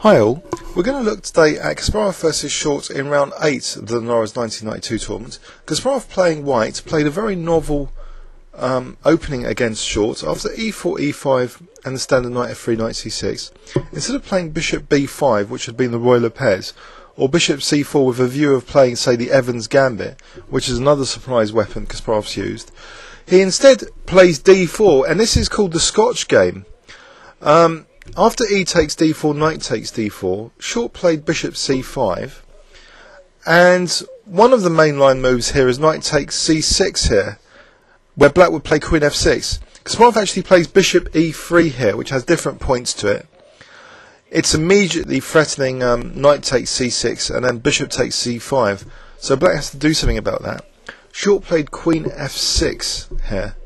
Hi all, we're going to look today at Kasparov versus Short in round 8 of the Linares 1992 tournament. Kasparov playing white played a very novel um, opening against Short after e4, e5 and the standard knight f3, knight c6. Instead of playing bishop b5, which had been the Ruy Lopez, or bishop c4 with a view of playing, say, the Evans Gambit, which is another surprise weapon Kasparov's used, he instead plays d4, and this is called the Scotch game. Um, after e takes d4, knight takes d4, Short played bishop c5, and one of the mainline moves here is knight takes c6 here, where black would play queen f6. Kasparov actually plays bishop e3 here, which has different points to it. It's immediately threatening um, knight takes c6 and then bishop takes c5, so black has to do something about that. Short played queen f6 here.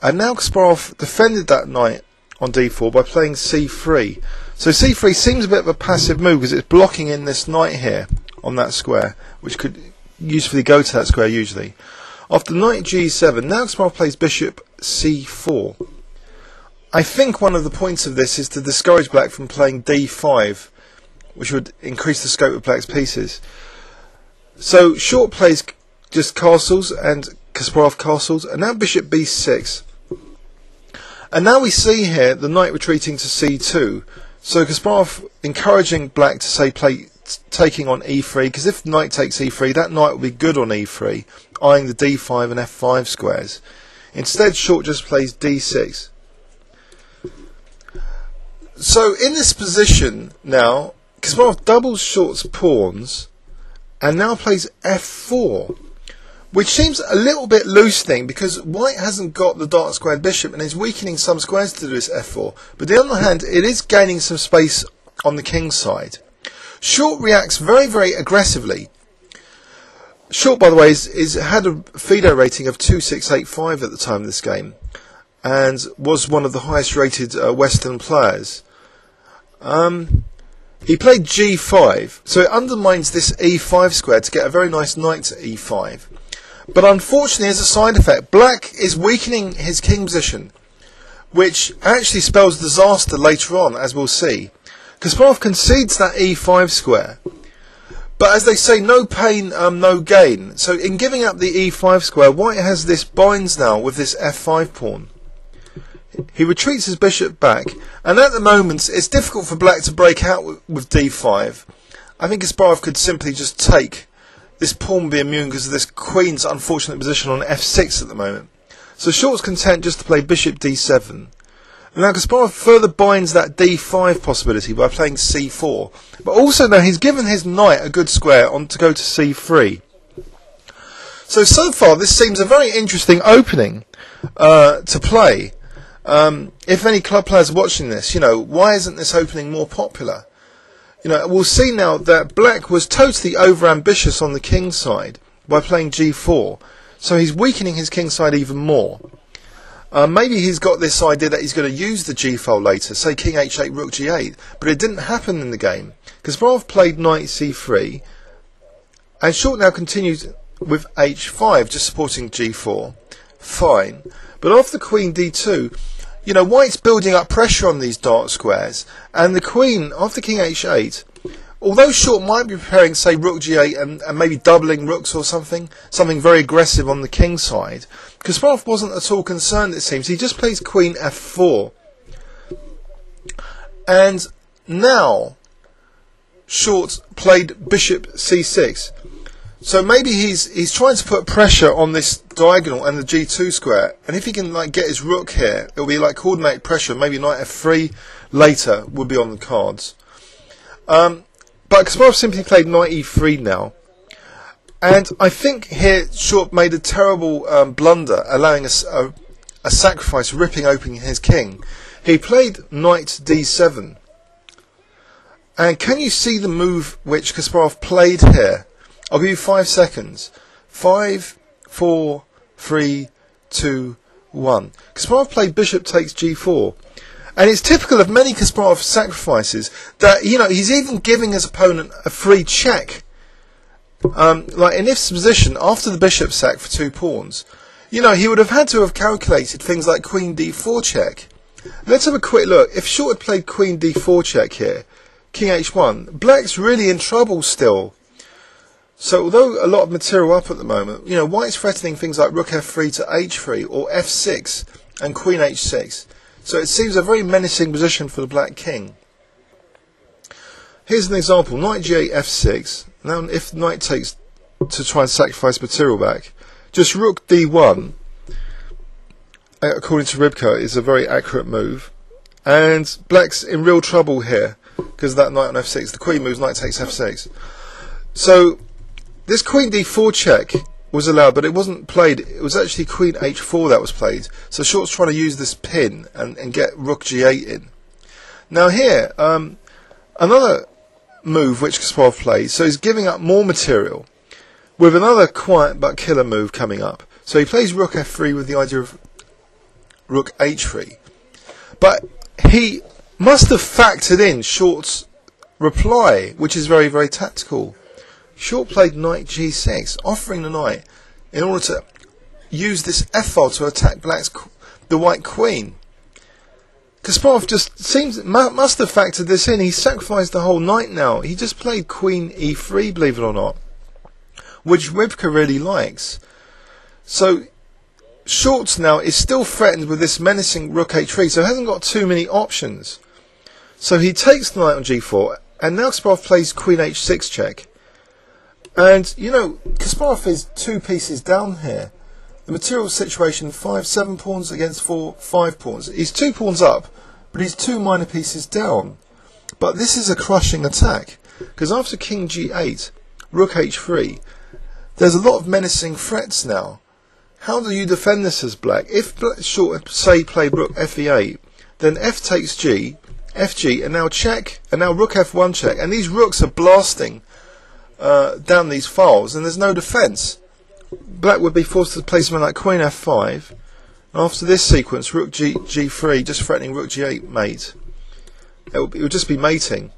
And now Kasparov defended that knight on d4 by playing c3. So c3 seems a bit of a passive move because it's blocking in this knight here on that square, which could usefully go to that square usually. After knight g7, now Kasparov plays bishop c4. I think one of the points of this is to discourage black from playing d5, which would increase the scope of black's pieces. So short plays just castles and Kasparov castles, and now bishop b6. And now we see here the knight retreating to c2. So Kasparov encouraging black to say play taking on e3 because if knight takes e3 that knight will be good on e3 eyeing the d5 and f5 squares. Instead short just plays d6. So in this position now Kasparov doubles short's pawns and now plays f4 which seems a little bit loosening because white hasn't got the dark squared bishop and is weakening some squares to do this f4. But on the other hand, it is gaining some space on the king's side. Short reacts very, very aggressively. Short, by the way, is, is had a FIDE rating of 2685 at the time of this game and was one of the highest rated uh, Western players. Um, he played g5, so it undermines this e5 square to get a very nice knight to e5. But unfortunately, as a side effect, black is weakening his king position, which actually spells disaster later on, as we'll see. Kasparov concedes that e5 square. But as they say, no pain, um, no gain. So in giving up the e5 square, white has this binds now with this f5 pawn. He retreats his bishop back, and at the moment it's difficult for black to break out with, with d5. I think Kasparov could simply just take this pawn be immune because of this queen's unfortunate position on f6 at the moment. So Short's content just to play bishop d7. Now Kasparov further binds that d5 possibility by playing c4. But also now he's given his knight a good square on to go to c3. So, so far this seems a very interesting opening uh, to play. Um, if any club players are watching this, you know, why isn't this opening more popular? You know, we'll see now that Black was totally overambitious on the king's side by playing g4, so he's weakening his king side even more. Uh, maybe he's got this idea that he's going to use the g file later, say king h8, rook g8, but it didn't happen in the game. because Kasparov played knight c3, and Short now continues with h5, just supporting g4. Fine. But after queen d2, you know, white's building up pressure on these dark squares, and the queen, after king h8, although short might be preparing, say, rook g8 and, and maybe doubling rooks or something, something very aggressive on the king side, Kasparov wasn't at all concerned, it seems. He just plays queen f4. And now, short played bishop c6. So maybe he's he's trying to put pressure on this diagonal and the g2 square, and if he can like get his rook here, it'll be like coordinate pressure. Maybe knight f3 later would be on the cards. Um, but Kasparov simply played knight e3 now, and I think here Short made a terrible um, blunder, allowing a, a, a sacrifice, ripping open his king. He played knight d7. And can you see the move which Kasparov played here? I'll give you five seconds. Five, four, three, two, one. Kasparov played bishop takes g4. And it's typical of many Kasparov sacrifices that, you know, he's even giving his opponent a free check. Um, like in this position, after the bishop sack for two pawns, you know, he would have had to have calculated things like queen d4 check. Let's have a quick look. If Short had played queen d4 check here, king h1. Black's really in trouble still. So although a lot of material up at the moment, you know, white's threatening things like rook f3 to h3 or f6 and queen h6. So it seems a very menacing position for the black king. Here's an example, knight g8 f6. Now if knight takes to try and sacrifice material back, just rook d1, uh, according to Rybka is a very accurate move. And black's in real trouble here because that knight on f6. The queen moves, knight takes f6. So this queen d4 check was allowed, but it wasn't played. It was actually queen h4 that was played. So Short's trying to use this pin and, and get rook g8 in. Now here, um, another move which Kasparov plays, so he's giving up more material with another quiet but killer move coming up. So he plays rook f3 with the idea of rook h3. But he must have factored in Short's reply, which is very, very tactical. Short played knight g6, offering the knight in order to use this f-file to attack black's the white queen. Kasparov just seems must have factored this in. He sacrificed the whole knight now. He just played queen e3, believe it or not, which Rybka really likes. So Shorts now is still threatened with this menacing rook h3, so hasn't got too many options. So he takes the knight on g4, and now Kasparov plays queen h6 check. And, you know, Kasparov is two pieces down here. The material situation, five, seven pawns against four, five pawns. He's two pawns up, but he's two minor pieces down. But this is a crushing attack, because after king g8, rook h3, there's a lot of menacing threats now. How do you defend this as black? If short, say, play rook f8, then f takes g, fg, and now check, and now rook f1 check, and these rooks are blasting uh, down these files, and there's no defence. Black would be forced to play something like queen f5. After this sequence, rook g, g3, just threatening rook g8 mate. It would, it would just be mating.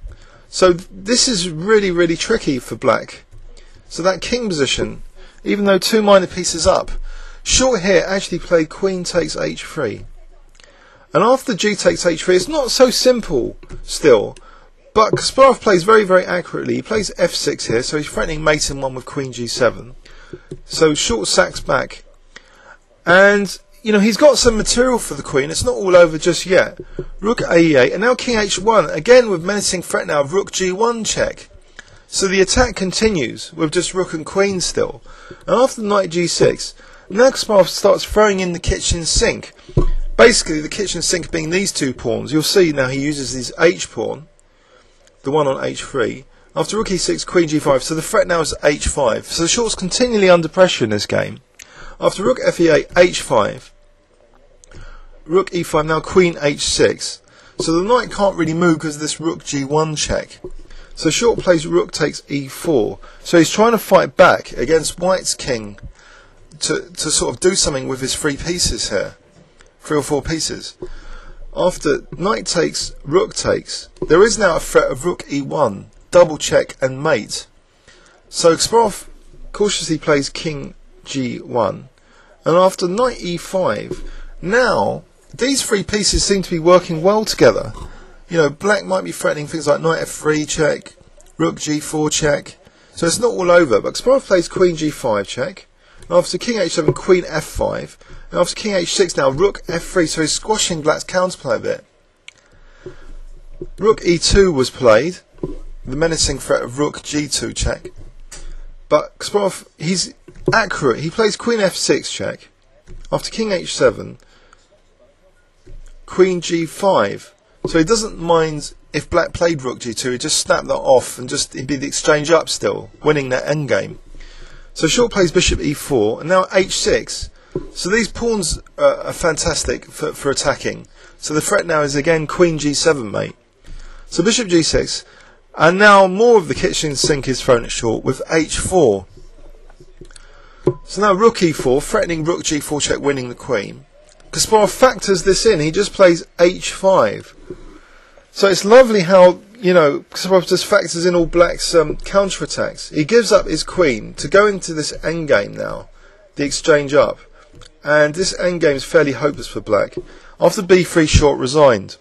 So this is really, really tricky for black. So that king position, even though two minor pieces up, Short here actually played queen takes h3. And after g takes h3, it's not so simple still. But Kasparov plays very, very accurately. He plays f6 here, so he's threatening mate in one with queen g7. So short sacks back. And, you know, he's got some material for the queen. It's not all over just yet. Rook a8, and now king h1, again with menacing threat now of rook g1 check. So the attack continues with just rook and queen still. And after knight g6, Kasparov starts throwing in the kitchen sink. Basically, the kitchen sink being these two pawns. You'll see now he uses his h pawn, the one on h3. After rook e6, queen g5, so the threat now is h5. So the short's continually under pressure in this game. After rook fe8, h5. Rook e5, now queen h6. So the knight can't really move because of this rook g1 check. So short plays rook takes e4. So he's trying to fight back against white's king to, to sort of do something with his three pieces here, three or four pieces. After knight takes, rook takes, there is now a threat of rook e1, double check and mate. So Kasparov cautiously plays king g1, and after knight e5, now these three pieces seem to be working well together. You know, black might be threatening things like knight f3 check, rook g4 check, so it's not all over, but Kasparov plays queen g5 check, after king h7, queen f5. And after king h6 now, rook f3. So he's squashing black's counterplay a bit. Rook e2 was played. The menacing threat of rook g2 check. But Kasparov, he's accurate. He plays queen f6 check. After king h7, queen g5. So he doesn't mind if black played rook g2, he'd just snap that off and just he'd be the exchange up still, winning that endgame. So short plays bishop e4, and now h6. So these pawns are fantastic for, for attacking. So the threat now is again queen g7, mate. So bishop g6, and now more of the kitchen sink is thrown at short with h4. So now rook e4, threatening rook g4 check, winning the queen. Kasparov factors this in. He just plays h5. So it's lovely how you know, just factors in all Black's um, counter-attacks. He gives up his queen to go into this endgame now, the exchange up. And this endgame is fairly hopeless for Black. After b3, Short resigned.